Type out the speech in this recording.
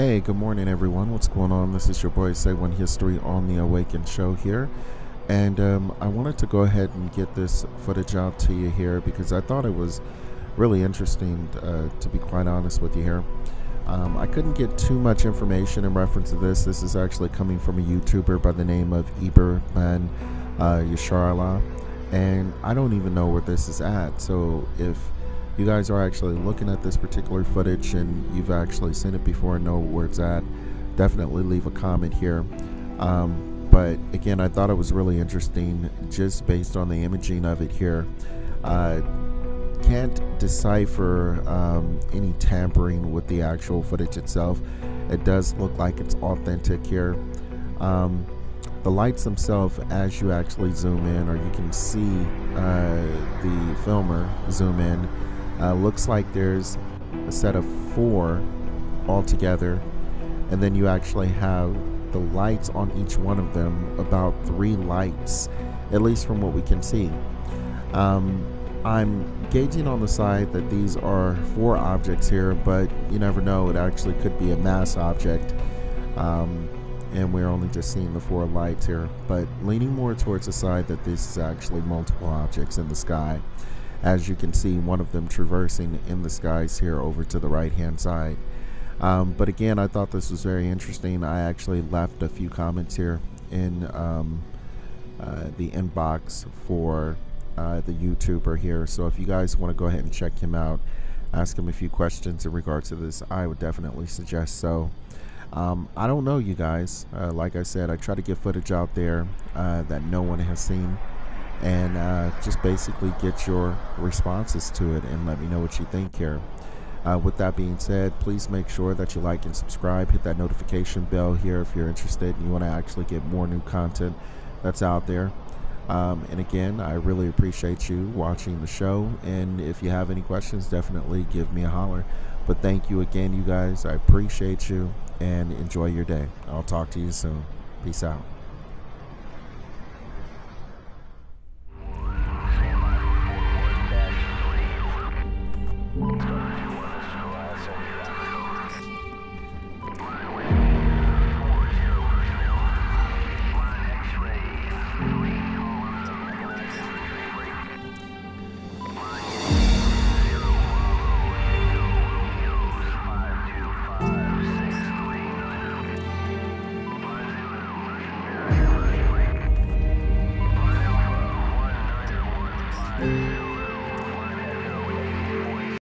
Hey, good morning, everyone. What's going on? This is your boy Say Juan History on the Awakened Show here. And um, I wanted to go ahead and get this footage out to you here because I thought it was really interesting, uh, to be quite honest with you here. Um, I couldn't get too much information in reference to this. This is actually coming from a YouTuber by the name of Iberman uh, Yasharala. And I don't even know where this is at. So if you guys are actually looking at this particular footage and you've actually seen it before and know where it's at, definitely leave a comment here. Um, but again, I thought it was really interesting just based on the imaging of it here. Uh, can't decipher um, any tampering with the actual footage itself. It does look like it's authentic here. Um, the lights themselves, as you actually zoom in, or you can see uh, the filmer zoom in, uh, looks like there's a set of four altogether, and then you actually have the lights on each one of them, about three lights, at least from what we can see. Um, I'm gauging on the side that these are four objects here, but you never know, it actually could be a mass object. Um, and we're only just seeing the four lights here, but leaning more towards the side that this is actually multiple objects in the sky as you can see one of them traversing in the skies here over to the right hand side. Um, but again, I thought this was very interesting. I actually left a few comments here in um, uh, the inbox for uh, the YouTuber here. So if you guys want to go ahead and check him out, ask him a few questions in regards to this, I would definitely suggest so. Um, I don't know, you guys. Uh, like I said, I try to get footage out there uh, that no one has seen and uh, just basically get your responses to it and let me know what you think here. Uh, with that being said, please make sure that you like and subscribe. Hit that notification bell here if you're interested and you want to actually get more new content that's out there. Um, and again, I really appreciate you watching the show. And if you have any questions, definitely give me a holler. But thank you again, you guys. I appreciate you and enjoy your day. I'll talk to you soon. Peace out.